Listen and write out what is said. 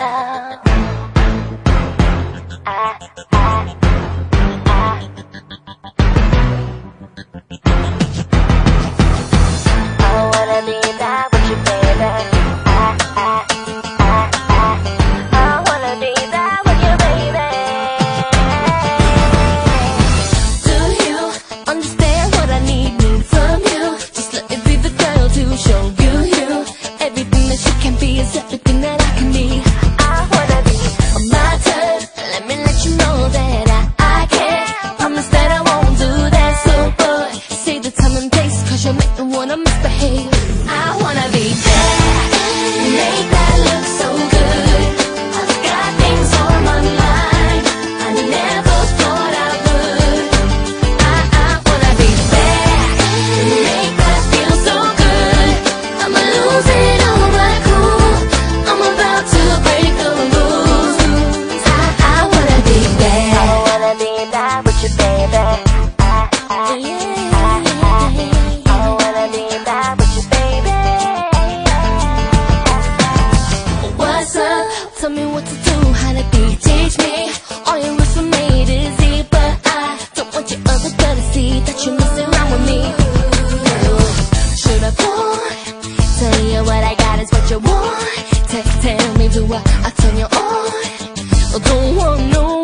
I, Tell me what to do, how to be. teach me All you want from me is easy But I don't want your other girl to see That you're messing around with me Should I pull? Tell you what I got is what you want T Tell me do what I turn you on Don't want no